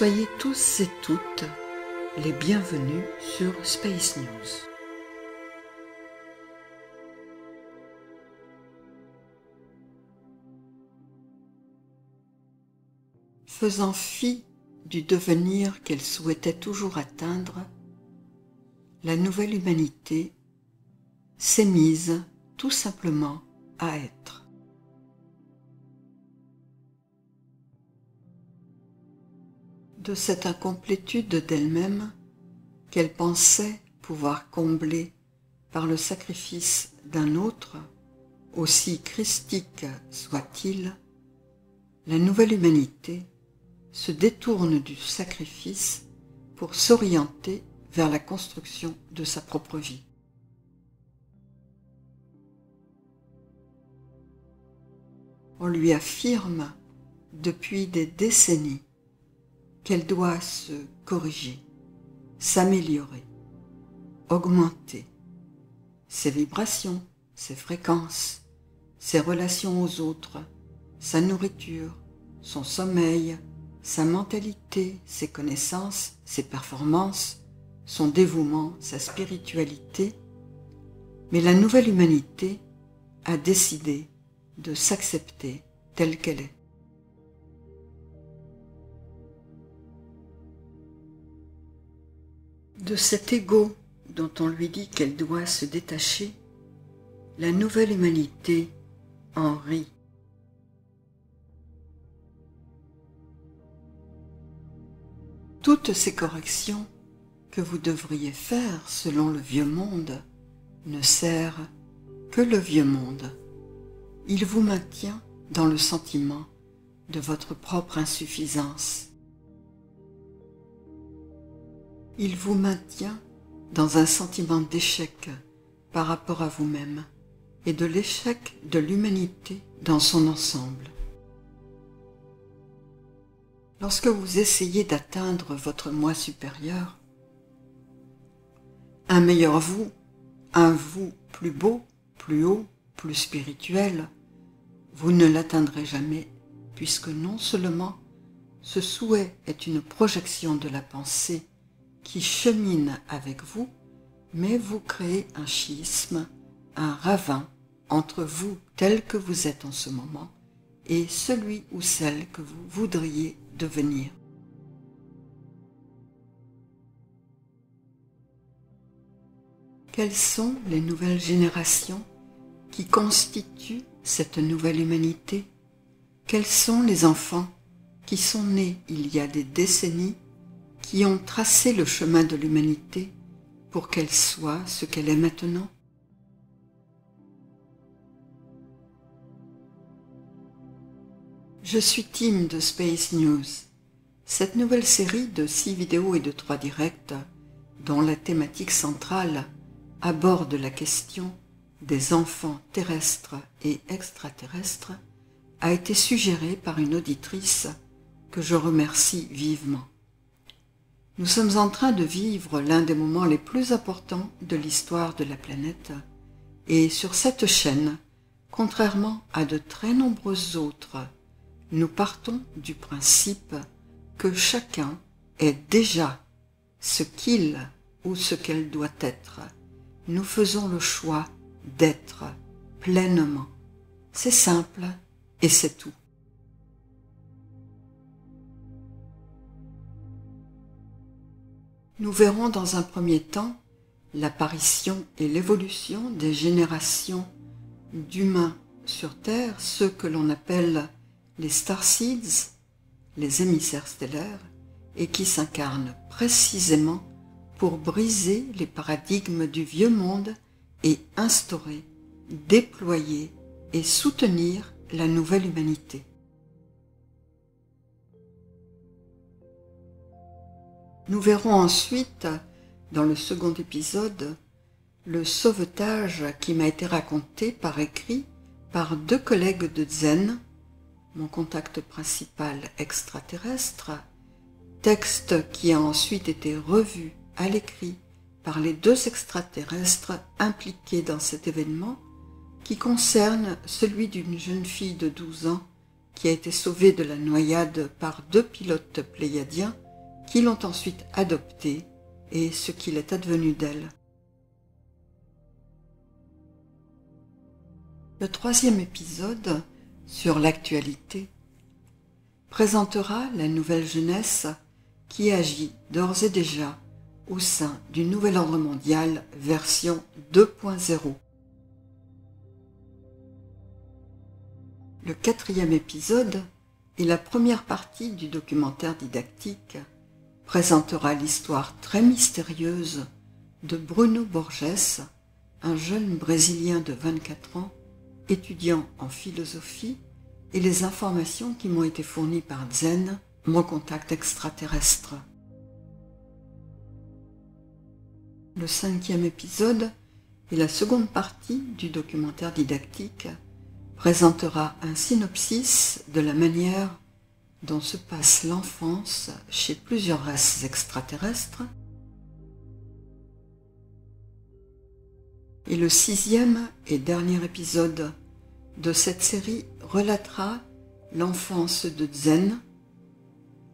Soyez tous et toutes les bienvenus sur Space News. Faisant fi du devenir qu'elle souhaitait toujours atteindre, la nouvelle humanité s'est mise tout simplement à être. De cette incomplétude d'elle-même qu'elle pensait pouvoir combler par le sacrifice d'un autre, aussi christique soit-il, la nouvelle humanité se détourne du sacrifice pour s'orienter vers la construction de sa propre vie. On lui affirme depuis des décennies qu'elle doit se corriger, s'améliorer, augmenter ses vibrations, ses fréquences, ses relations aux autres, sa nourriture, son sommeil, sa mentalité, ses connaissances, ses performances, son dévouement, sa spiritualité, mais la nouvelle humanité a décidé de s'accepter telle qu'elle est. De cet ego dont on lui dit qu'elle doit se détacher, la nouvelle humanité en rit. Toutes ces corrections que vous devriez faire selon le vieux monde ne sert que le vieux monde. Il vous maintient dans le sentiment de votre propre insuffisance. Il vous maintient dans un sentiment d'échec par rapport à vous-même et de l'échec de l'humanité dans son ensemble. Lorsque vous essayez d'atteindre votre moi supérieur, un meilleur vous, un vous plus beau, plus haut, plus spirituel, vous ne l'atteindrez jamais, puisque non seulement ce souhait est une projection de la pensée qui chemine avec vous, mais vous créez un schisme, un ravin entre vous tel que vous êtes en ce moment et celui ou celle que vous voudriez devenir. Quelles sont les nouvelles générations qui constituent cette nouvelle humanité? Quels sont les enfants qui sont nés il y a des décennies, qui ont tracé le chemin de l'humanité pour qu'elle soit ce qu'elle est maintenant Je suis Tim de Space News. Cette nouvelle série de six vidéos et de trois directs, dont la thématique centrale aborde la question des enfants terrestres et extraterrestres, a été suggérée par une auditrice que je remercie vivement. Nous sommes en train de vivre l'un des moments les plus importants de l'histoire de la planète, et sur cette chaîne, contrairement à de très nombreuses autres, nous partons du principe que chacun est déjà ce qu'il ou ce qu'elle doit être. Nous faisons le choix d'être pleinement. C'est simple et c'est tout. Nous verrons dans un premier temps l'apparition et l'évolution des générations d'humains sur Terre, ceux que l'on appelle les starseeds, les émissaires stellaires, et qui s'incarnent précisément pour briser les paradigmes du vieux monde et instaurer, déployer et soutenir la nouvelle humanité. Nous verrons ensuite, dans le second épisode, le sauvetage qui m'a été raconté par écrit par deux collègues de Zen mon contact principal extraterrestre, texte qui a ensuite été revu à l'écrit par les deux extraterrestres impliqués dans cet événement, qui concerne celui d'une jeune fille de 12 ans qui a été sauvée de la noyade par deux pilotes pléiadiens qui l'ont ensuite adoptée et ce qu'il est advenu d'elle. Le troisième épisode, sur l'actualité, présentera la nouvelle jeunesse qui agit d'ores et déjà au sein du nouvel ordre mondial version 2.0. Le quatrième épisode et la première partie du documentaire didactique présentera l'histoire très mystérieuse de Bruno Borges, un jeune Brésilien de 24 ans, étudiant en philosophie, et les informations qui m'ont été fournies par Zen, mon contact extraterrestre. Le cinquième épisode et la seconde partie du documentaire didactique présentera un synopsis de la manière dont se passe l'enfance chez plusieurs races extraterrestres. Et le sixième et dernier épisode de cette série relatera l'enfance de Zen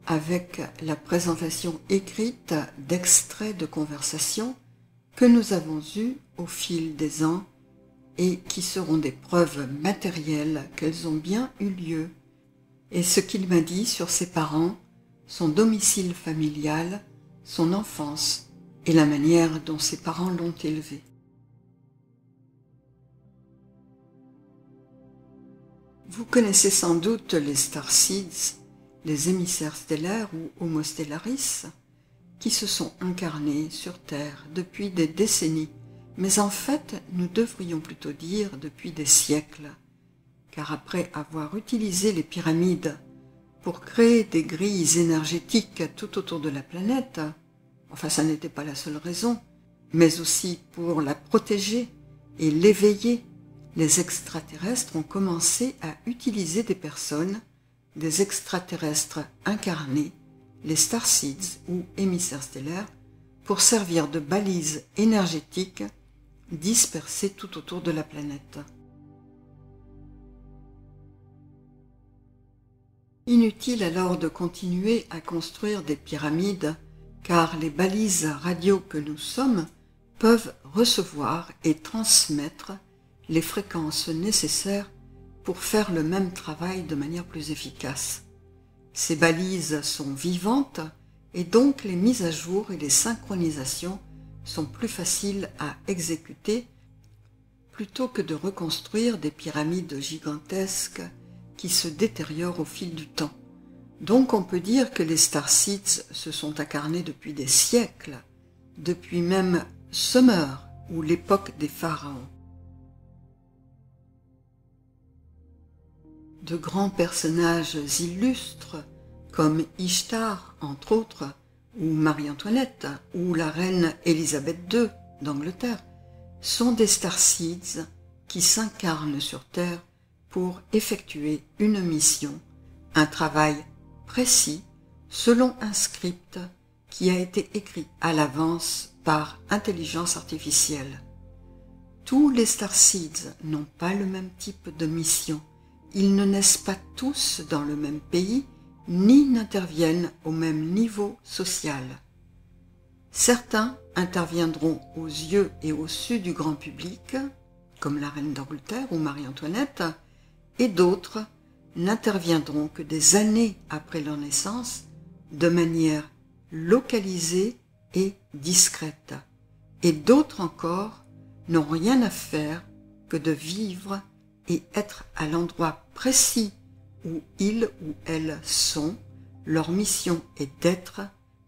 avec la présentation écrite d'extraits de conversations que nous avons eus au fil des ans et qui seront des preuves matérielles qu'elles ont bien eu lieu et ce qu'il m'a dit sur ses parents, son domicile familial, son enfance et la manière dont ses parents l'ont élevé. Vous connaissez sans doute les star seeds, les émissaires stellaires ou Homo stellaris, qui se sont incarnés sur Terre depuis des décennies, mais en fait nous devrions plutôt dire depuis des siècles car après avoir utilisé les pyramides pour créer des grilles énergétiques tout autour de la planète, enfin ça n'était pas la seule raison, mais aussi pour la protéger et l'éveiller, les extraterrestres ont commencé à utiliser des personnes, des extraterrestres incarnés, les starseeds ou émissaires stellaires, pour servir de balises énergétiques dispersées tout autour de la planète. Inutile alors de continuer à construire des pyramides, car les balises radio que nous sommes peuvent recevoir et transmettre les fréquences nécessaires pour faire le même travail de manière plus efficace. Ces balises sont vivantes et donc les mises à jour et les synchronisations sont plus faciles à exécuter plutôt que de reconstruire des pyramides gigantesques qui se détériore au fil du temps. Donc on peut dire que les Starseeds se sont incarnés depuis des siècles, depuis même Summer ou l'époque des pharaons. De grands personnages illustres comme Ishtar, entre autres, ou Marie-Antoinette, ou la reine Élisabeth II d'Angleterre, sont des Starseeds qui s'incarnent sur Terre pour effectuer une mission, un travail précis selon un script qui a été écrit à l'avance par intelligence artificielle. Tous les Starseeds n'ont pas le même type de mission. Ils ne naissent pas tous dans le même pays, ni n'interviennent au même niveau social. Certains interviendront aux yeux et au su du grand public, comme la reine d'Angleterre ou Marie-Antoinette, et d'autres n'interviendront que des années après leur naissance de manière localisée et discrète, et d'autres encore n'ont rien à faire que de vivre et être à l'endroit précis où ils ou elles sont, leur mission est d'être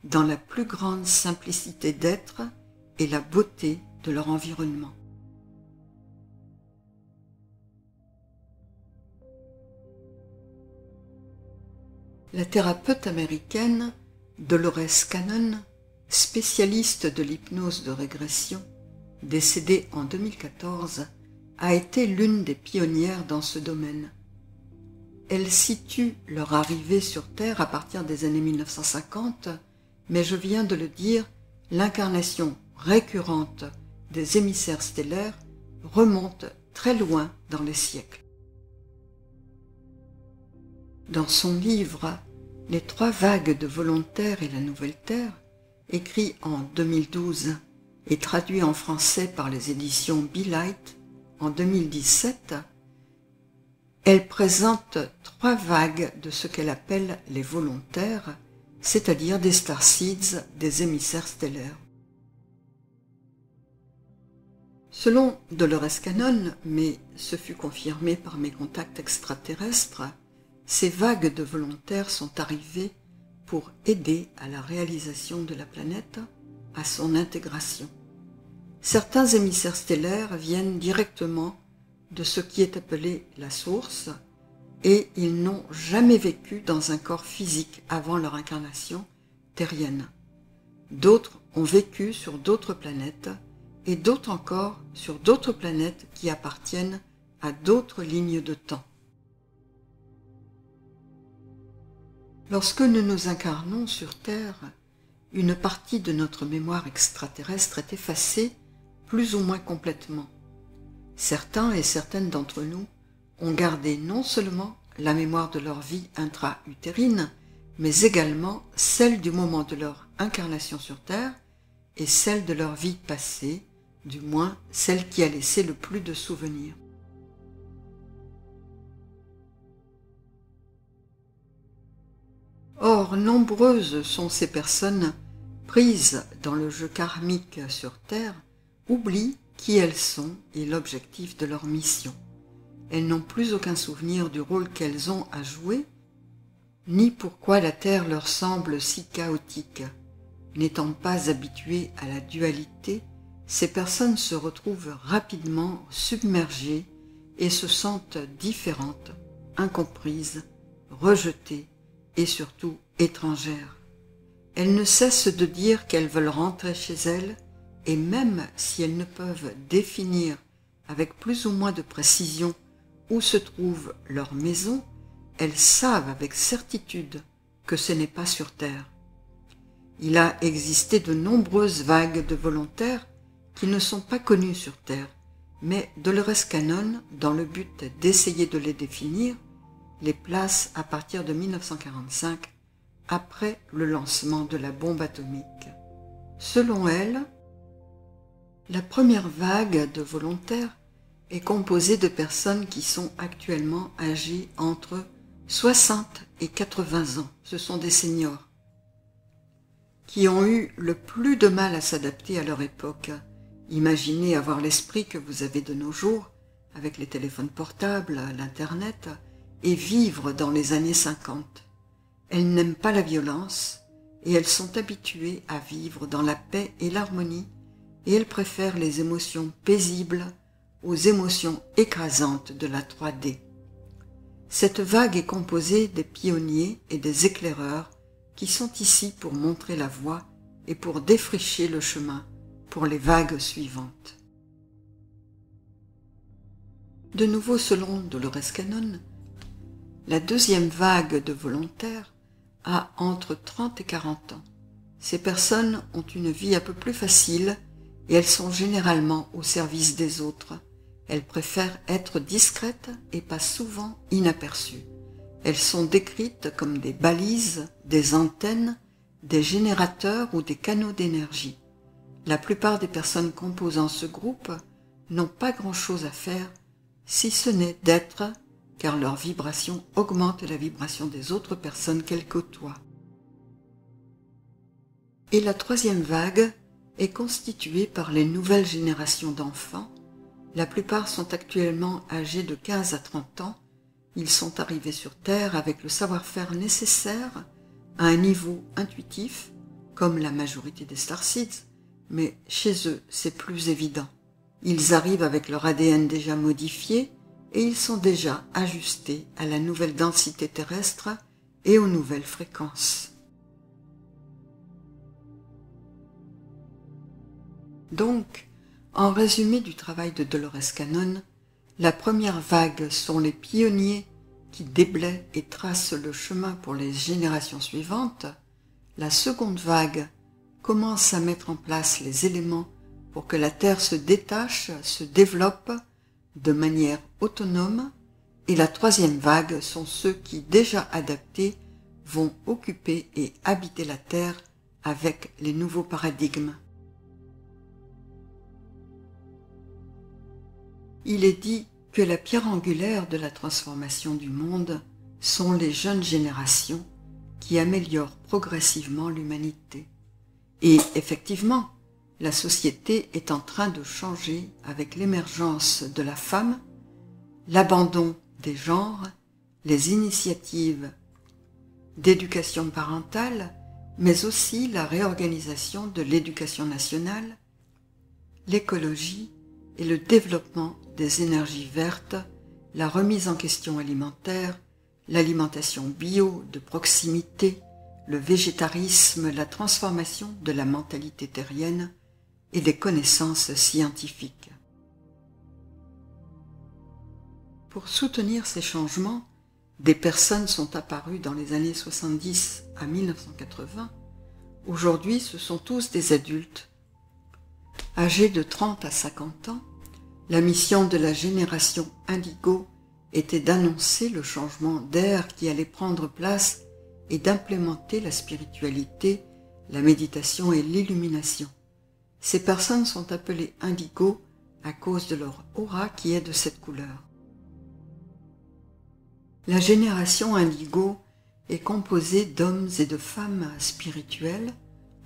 dans la plus grande simplicité d'être et la beauté de leur environnement. La thérapeute américaine Dolores Cannon, spécialiste de l'hypnose de régression, décédée en 2014, a été l'une des pionnières dans ce domaine. Elle situe leur arrivée sur Terre à partir des années 1950, mais je viens de le dire, l'incarnation récurrente des émissaires stellaires remonte très loin dans les siècles. Dans son livre Les trois vagues de volontaires et la nouvelle Terre, écrit en 2012 et traduit en français par les éditions Be Light en 2017, elle présente trois vagues de ce qu'elle appelle les volontaires, c'est-à-dire des starseeds, des émissaires stellaires. Selon Dolores Cannon, mais ce fut confirmé par mes contacts extraterrestres, ces vagues de volontaires sont arrivées pour aider à la réalisation de la planète, à son intégration. Certains émissaires stellaires viennent directement de ce qui est appelé la source et ils n'ont jamais vécu dans un corps physique avant leur incarnation terrienne. D'autres ont vécu sur d'autres planètes et d'autres encore sur d'autres planètes qui appartiennent à d'autres lignes de temps. Lorsque nous nous incarnons sur Terre, une partie de notre mémoire extraterrestre est effacée plus ou moins complètement. Certains et certaines d'entre nous ont gardé non seulement la mémoire de leur vie intra-utérine, mais également celle du moment de leur incarnation sur Terre et celle de leur vie passée, du moins celle qui a laissé le plus de souvenirs. Or, nombreuses sont ces personnes prises dans le jeu karmique sur Terre, oublient qui elles sont et l'objectif de leur mission. Elles n'ont plus aucun souvenir du rôle qu'elles ont à jouer, ni pourquoi la Terre leur semble si chaotique. N'étant pas habituées à la dualité, ces personnes se retrouvent rapidement submergées et se sentent différentes, incomprises, rejetées et surtout étrangères. Elles ne cessent de dire qu'elles veulent rentrer chez elles et même si elles ne peuvent définir avec plus ou moins de précision où se trouve leur maison, elles savent avec certitude que ce n'est pas sur Terre. Il a existé de nombreuses vagues de volontaires qui ne sont pas connues sur Terre, mais Dolores Cannon, dans le but d'essayer de les définir, les place à partir de 1945, après le lancement de la bombe atomique. Selon elle, la première vague de volontaires est composée de personnes qui sont actuellement âgées entre 60 et 80 ans. Ce sont des seniors qui ont eu le plus de mal à s'adapter à leur époque. Imaginez avoir l'esprit que vous avez de nos jours, avec les téléphones portables, l'Internet, et vivre dans les années 50. Elles n'aiment pas la violence et elles sont habituées à vivre dans la paix et l'harmonie et elles préfèrent les émotions paisibles aux émotions écrasantes de la 3D. Cette vague est composée des pionniers et des éclaireurs qui sont ici pour montrer la voie et pour défricher le chemin pour les vagues suivantes. De nouveau selon Dolores Cannon, la deuxième vague de volontaires a entre 30 et 40 ans. Ces personnes ont une vie un peu plus facile et elles sont généralement au service des autres. Elles préfèrent être discrètes et passent souvent inaperçues. Elles sont décrites comme des balises, des antennes, des générateurs ou des canaux d'énergie. La plupart des personnes composant ce groupe n'ont pas grand-chose à faire si ce n'est d'être car leur vibration augmente la vibration des autres personnes qu'elles côtoient. Et la troisième vague est constituée par les nouvelles générations d'enfants. La plupart sont actuellement âgés de 15 à 30 ans. Ils sont arrivés sur Terre avec le savoir-faire nécessaire à un niveau intuitif, comme la majorité des Starseeds, mais chez eux c'est plus évident. Ils arrivent avec leur ADN déjà modifié, et ils sont déjà ajustés à la nouvelle densité terrestre et aux nouvelles fréquences. Donc, en résumé du travail de Dolores Cannon, la première vague sont les pionniers qui déblaient et tracent le chemin pour les générations suivantes. La seconde vague commence à mettre en place les éléments pour que la Terre se détache, se développe de manière autonome et la troisième vague sont ceux qui, déjà adaptés, vont occuper et habiter la Terre avec les nouveaux paradigmes. Il est dit que la pierre angulaire de la transformation du monde sont les jeunes générations qui améliorent progressivement l'humanité. Et effectivement, la société est en train de changer avec l'émergence de la femme, l'abandon des genres, les initiatives d'éducation parentale, mais aussi la réorganisation de l'éducation nationale, l'écologie et le développement des énergies vertes, la remise en question alimentaire, l'alimentation bio de proximité, le végétarisme, la transformation de la mentalité terrienne et des connaissances scientifiques. Pour soutenir ces changements, des personnes sont apparues dans les années 70 à 1980. Aujourd'hui, ce sont tous des adultes. Âgés de 30 à 50 ans, la mission de la génération Indigo était d'annoncer le changement d'air qui allait prendre place et d'implémenter la spiritualité, la méditation et l'illumination. Ces personnes sont appelées Indigo à cause de leur aura qui est de cette couleur. La génération Indigo est composée d'hommes et de femmes spirituels,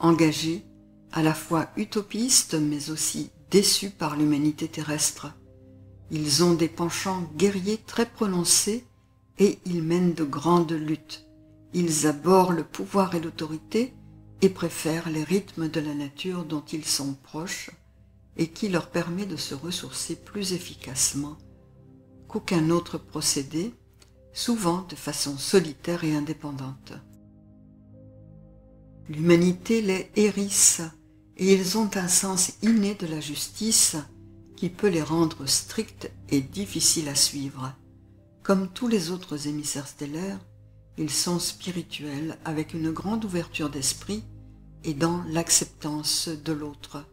engagés, à la fois utopistes mais aussi déçus par l'humanité terrestre. Ils ont des penchants guerriers très prononcés et ils mènent de grandes luttes. Ils abhorrent le pouvoir et l'autorité et préfèrent les rythmes de la nature dont ils sont proches et qui leur permet de se ressourcer plus efficacement qu'aucun autre procédé, souvent de façon solitaire et indépendante. L'humanité les hérisse et ils ont un sens inné de la justice qui peut les rendre stricts et difficiles à suivre. Comme tous les autres émissaires stellaires, ils sont spirituels avec une grande ouverture d'esprit et dans l'acceptance de l'autre,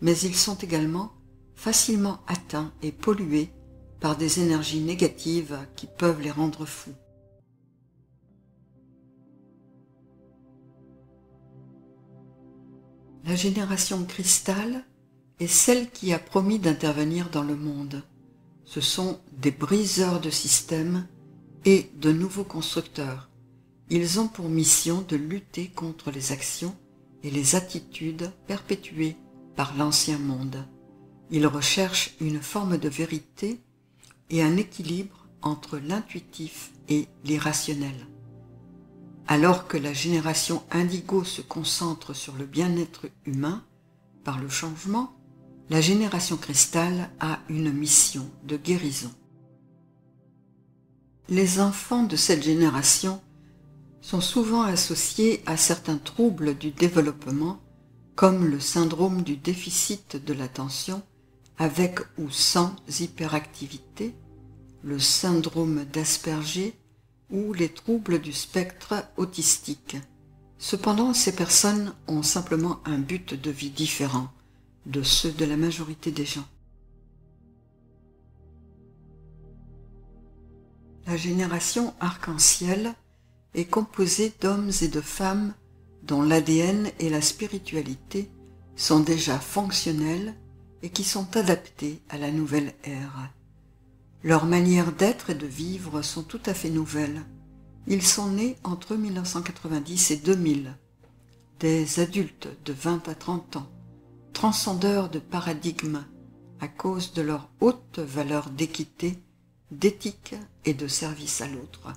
mais ils sont également facilement atteints et pollués par des énergies négatives qui peuvent les rendre fous. La génération cristal est celle qui a promis d'intervenir dans le monde. Ce sont des briseurs de systèmes et de nouveaux constructeurs. Ils ont pour mission de lutter contre les actions et les attitudes perpétuées par l'ancien monde. Ils recherchent une forme de vérité et un équilibre entre l'intuitif et l'irrationnel. Alors que la génération indigo se concentre sur le bien-être humain par le changement, la génération cristal a une mission de guérison. Les enfants de cette génération sont souvent associés à certains troubles du développement comme le syndrome du déficit de l'attention avec ou sans hyperactivité, le syndrome d'Asperger ou les troubles du spectre autistique. Cependant, ces personnes ont simplement un but de vie différent de ceux de la majorité des gens. La génération arc-en-ciel est composée d'hommes et de femmes dont l'ADN et la spiritualité sont déjà fonctionnels et qui sont adaptés à la nouvelle ère. Leurs manières d'être et de vivre sont tout à fait nouvelles. Ils sont nés entre 1990 et 2000, des adultes de 20 à 30 ans, transcendeurs de paradigmes à cause de leur haute valeur d'équité, d'éthique et de service à l'autre.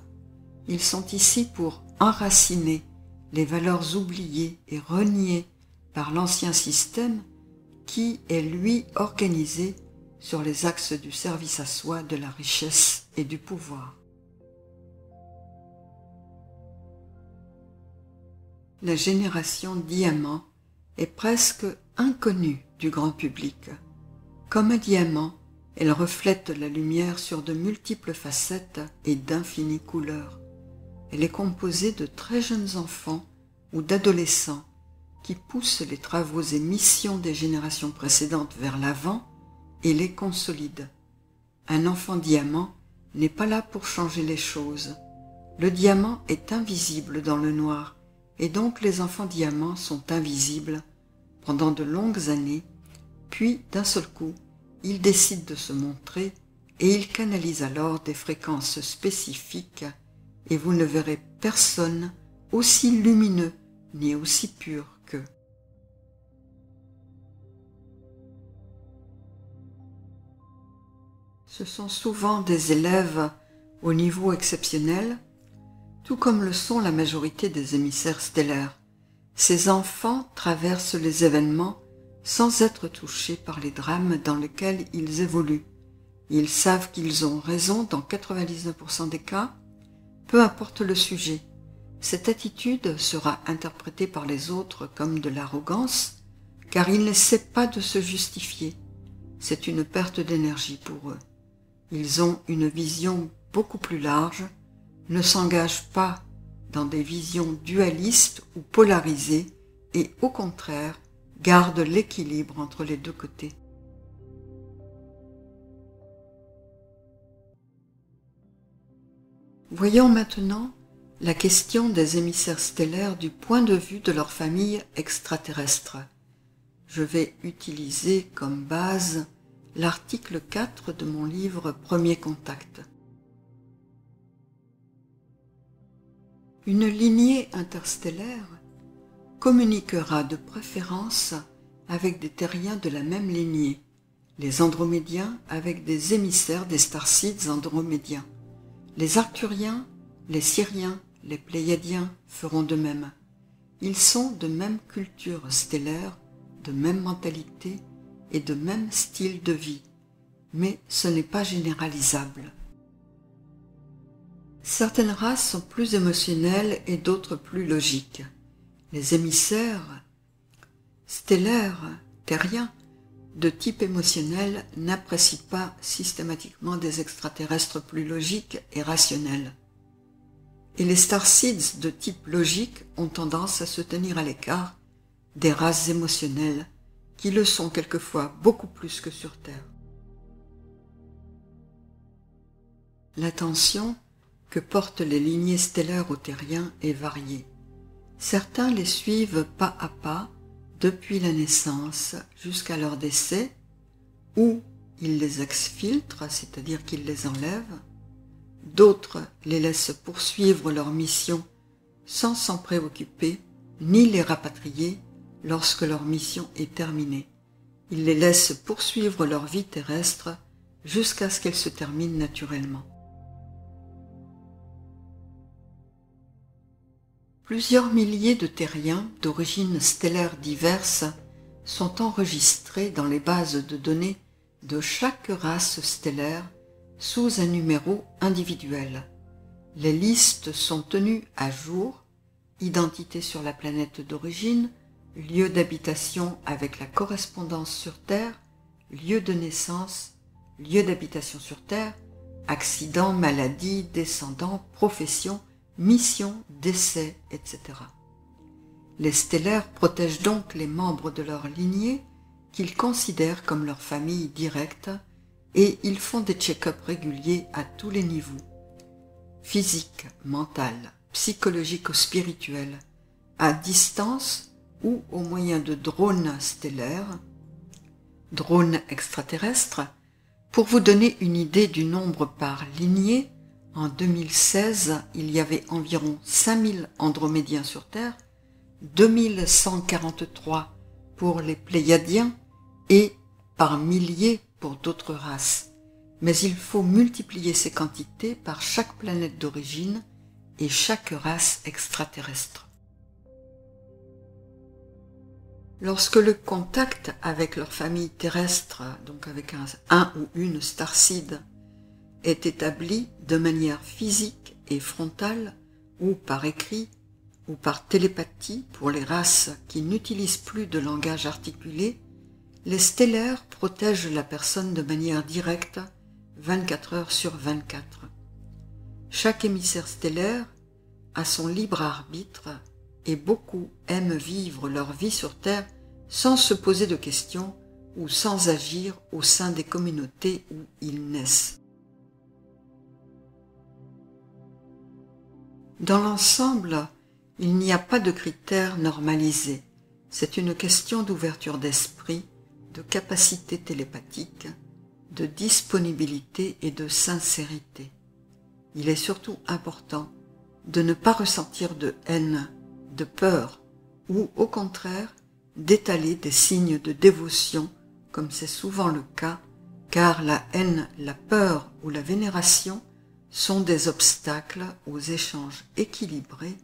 Ils sont ici pour enraciner les valeurs oubliées et reniées par l'ancien système qui est lui organisé sur les axes du service à soi, de la richesse et du pouvoir. La génération diamant est presque inconnue du grand public. Comme un diamant, elle reflète la lumière sur de multiples facettes et d'infinies couleurs. Elle est composée de très jeunes enfants ou d'adolescents qui poussent les travaux et missions des générations précédentes vers l'avant et les consolident. Un enfant diamant n'est pas là pour changer les choses. Le diamant est invisible dans le noir, et donc les enfants diamants sont invisibles pendant de longues années, puis d'un seul coup, ils décident de se montrer et ils canalisent alors des fréquences spécifiques et vous ne verrez personne aussi lumineux ni aussi pur Ce sont souvent des élèves au niveau exceptionnel, tout comme le sont la majorité des émissaires stellaires. Ces enfants traversent les événements sans être touchés par les drames dans lesquels ils évoluent. Ils savent qu'ils ont raison dans 99% des cas, peu importe le sujet. Cette attitude sera interprétée par les autres comme de l'arrogance, car ils n'essaient pas de se justifier. C'est une perte d'énergie pour eux. Ils ont une vision beaucoup plus large, ne s'engagent pas dans des visions dualistes ou polarisées et au contraire gardent l'équilibre entre les deux côtés. Voyons maintenant la question des émissaires stellaires du point de vue de leur famille extraterrestre. Je vais utiliser comme base l'article 4 de mon livre Premier contact. Une lignée interstellaire communiquera de préférence avec des terriens de la même lignée, les andromédiens avec des émissaires des starcides andromédiens. Les arcturiens, les syriens, les pléiadiens feront de même. Ils sont de même culture stellaire, de même mentalité et de même style de vie, mais ce n'est pas généralisable. Certaines races sont plus émotionnelles et d'autres plus logiques. Les émissaires stellaires, terriens, de type émotionnel n'apprécient pas systématiquement des extraterrestres plus logiques et rationnels. Et les starseeds de type logique ont tendance à se tenir à l'écart des races émotionnelles qui le sont quelquefois beaucoup plus que sur Terre. L'attention que portent les lignées stellaires aux terriens est variée. Certains les suivent pas à pas depuis la naissance jusqu'à leur décès, ou ils les exfiltrent, c'est-à-dire qu'ils les enlèvent, d'autres les laissent poursuivre leur mission sans s'en préoccuper, ni les rapatrier lorsque leur mission est terminée. Ils les laissent poursuivre leur vie terrestre jusqu'à ce qu'elle se termine naturellement. Plusieurs milliers de terriens d'origines stellaires diverses sont enregistrés dans les bases de données de chaque race stellaire sous un numéro individuel. Les listes sont tenues à jour, identité sur la planète d'origine, lieu d'habitation avec la correspondance sur Terre, lieu de naissance, lieu d'habitation sur Terre, accident, maladie, descendant, profession, mission, décès, etc. Les stellaires protègent donc les membres de leur lignée qu'ils considèrent comme leur famille directe et ils font des check-ups réguliers à tous les niveaux physique, mental, psychologique ou spirituel, à distance ou au moyen de drones stellaires, drones extraterrestres, pour vous donner une idée du nombre par lignée en 2016, il y avait environ 5000 andromédiens sur Terre, 2143 pour les Pléiadiens et par milliers pour d'autres races. Mais il faut multiplier ces quantités par chaque planète d'origine et chaque race extraterrestre. Lorsque le contact avec leur famille terrestre, donc avec un, ou une starcide, est établi de manière physique et frontale ou par écrit ou par télépathie pour les races qui n'utilisent plus de langage articulé, les stellaires protègent la personne de manière directe 24 heures sur 24. Chaque émissaire stellaire a son libre arbitre et beaucoup aiment vivre leur vie sur Terre sans se poser de questions ou sans agir au sein des communautés où ils naissent. Dans l'ensemble, il n'y a pas de critères normalisés. C'est une question d'ouverture d'esprit, de capacité télépathique, de disponibilité et de sincérité. Il est surtout important de ne pas ressentir de haine, de peur, ou au contraire d'étaler des signes de dévotion, comme c'est souvent le cas, car la haine, la peur ou la vénération sont des obstacles aux échanges équilibrés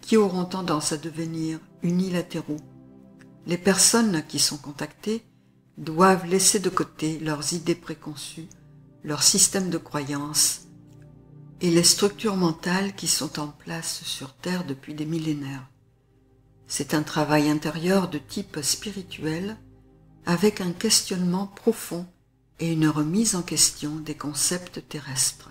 qui auront tendance à devenir unilatéraux. Les personnes qui sont contactées doivent laisser de côté leurs idées préconçues, leur système de croyances et les structures mentales qui sont en place sur Terre depuis des millénaires. C'est un travail intérieur de type spirituel avec un questionnement profond et une remise en question des concepts terrestres.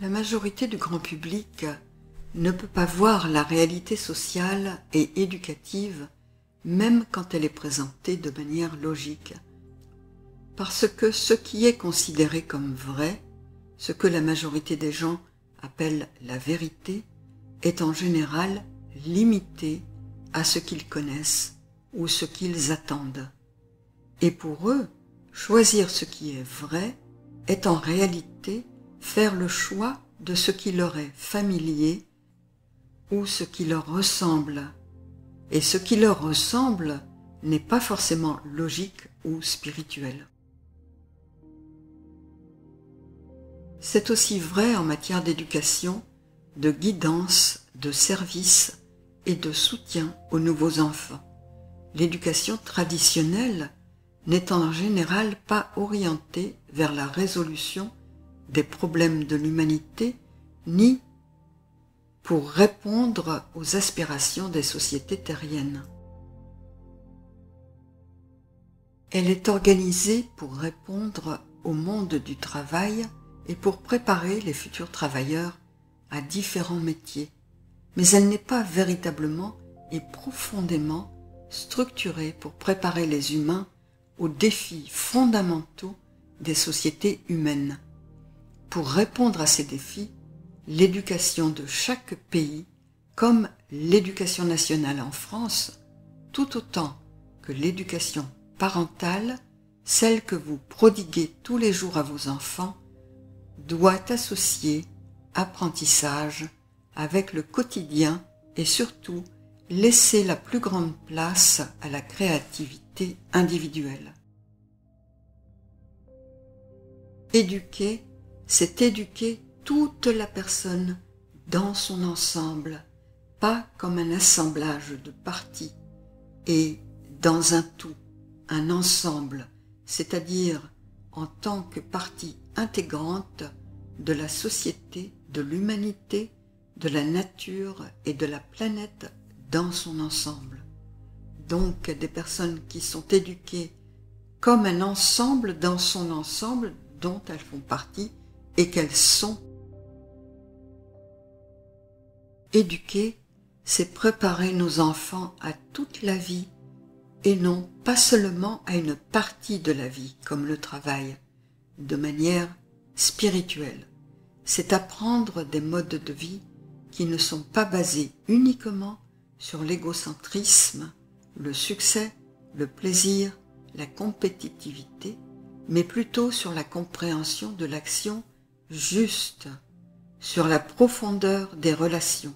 La majorité du grand public ne peut pas voir la réalité sociale et éducative même quand elle est présentée de manière logique. Parce que ce qui est considéré comme vrai, ce que la majorité des gens appellent la vérité, est en général limité à ce qu'ils connaissent ou ce qu'ils attendent. Et pour eux, choisir ce qui est vrai est en réalité faire le choix de ce qui leur est familier ou ce qui leur ressemble. Et ce qui leur ressemble n'est pas forcément logique ou spirituel. C'est aussi vrai en matière d'éducation, de guidance, de service et de soutien aux nouveaux enfants. L'éducation traditionnelle n'est en général pas orientée vers la résolution des problèmes de l'humanité, ni pour répondre aux aspirations des sociétés terriennes. Elle est organisée pour répondre au monde du travail et pour préparer les futurs travailleurs à différents métiers, mais elle n'est pas véritablement et profondément structurée pour préparer les humains aux défis fondamentaux des sociétés humaines. Pour répondre à ces défis, l'éducation de chaque pays, comme l'éducation nationale en France, tout autant que l'éducation parentale, celle que vous prodiguez tous les jours à vos enfants, doit associer apprentissage avec le quotidien et surtout laisser la plus grande place à la créativité individuelle. Éduquer c'est éduquer toute la personne dans son ensemble, pas comme un assemblage de parties, et dans un tout, un ensemble, c'est-à-dire en tant que partie intégrante de la société, de l'humanité, de la nature et de la planète dans son ensemble. Donc des personnes qui sont éduquées comme un ensemble dans son ensemble dont elles font partie et qu'elles sont. Éduquer, c'est préparer nos enfants à toute la vie et non pas seulement à une partie de la vie comme le travail, de manière spirituelle. C'est apprendre des modes de vie qui ne sont pas basés uniquement sur l'égocentrisme, le succès, le plaisir, la compétitivité, mais plutôt sur la compréhension de l'action juste sur la profondeur des relations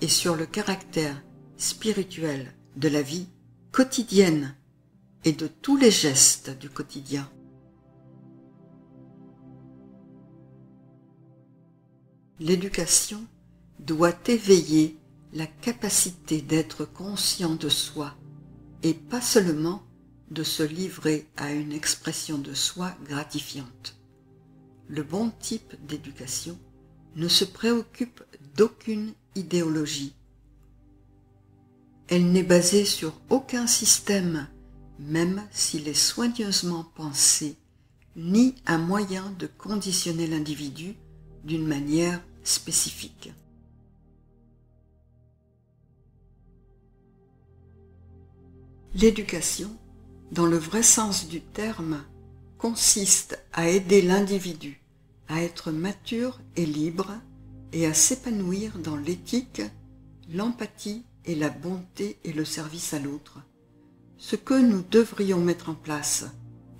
et sur le caractère spirituel de la vie et de tous les gestes du quotidien. L'éducation doit éveiller la capacité d'être conscient de soi et pas seulement de se livrer à une expression de soi gratifiante le bon type d'éducation ne se préoccupe d'aucune idéologie. Elle n'est basée sur aucun système, même s'il est soigneusement pensé, ni un moyen de conditionner l'individu d'une manière spécifique. L'éducation, dans le vrai sens du terme, consiste à aider l'individu à être mature et libre et à s'épanouir dans l'éthique, l'empathie et la bonté et le service à l'autre. Ce que nous devrions mettre en place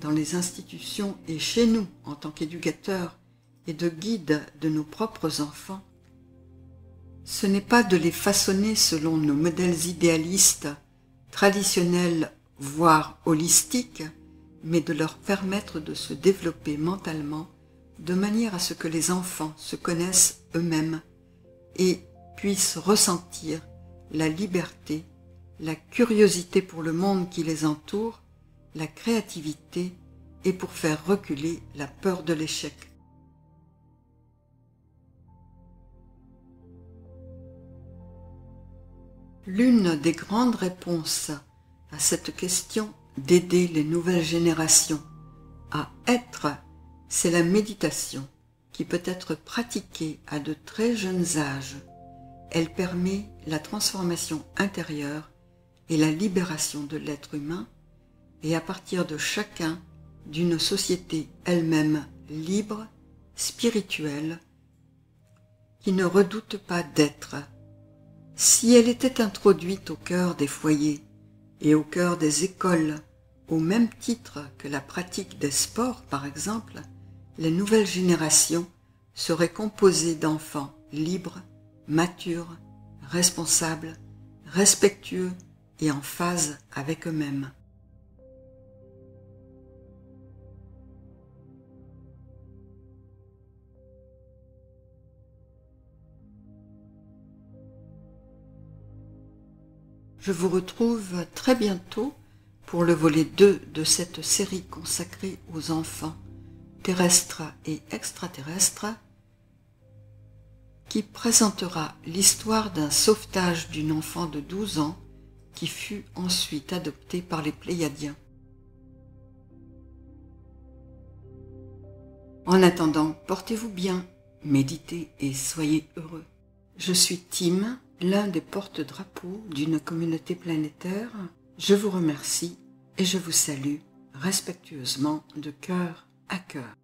dans les institutions et chez nous en tant qu'éducateurs et de guides de nos propres enfants, ce n'est pas de les façonner selon nos modèles idéalistes, traditionnels, voire holistiques, mais de leur permettre de se développer mentalement de manière à ce que les enfants se connaissent eux-mêmes et puissent ressentir la liberté, la curiosité pour le monde qui les entoure, la créativité et pour faire reculer la peur de l'échec. L'une des grandes réponses à cette question d'aider les nouvelles générations à être c'est la méditation qui peut être pratiquée à de très jeunes âges. Elle permet la transformation intérieure et la libération de l'être humain et à partir de chacun d'une société elle-même libre, spirituelle, qui ne redoute pas d'être. Si elle était introduite au cœur des foyers et au cœur des écoles, au même titre que la pratique des sports par exemple, les nouvelles générations seraient composées d'enfants libres, matures, responsables, respectueux et en phase avec eux-mêmes. Je vous retrouve très bientôt pour le volet 2 de cette série consacrée aux enfants terrestre et extraterrestre, qui présentera l'histoire d'un sauvetage d'une enfant de 12 ans qui fut ensuite adoptée par les Pléiadiens. En attendant, portez-vous bien, méditez et soyez heureux. Je suis Tim, l'un des porte-drapeaux d'une communauté planétaire. Je vous remercie et je vous salue respectueusement de cœur à cœur.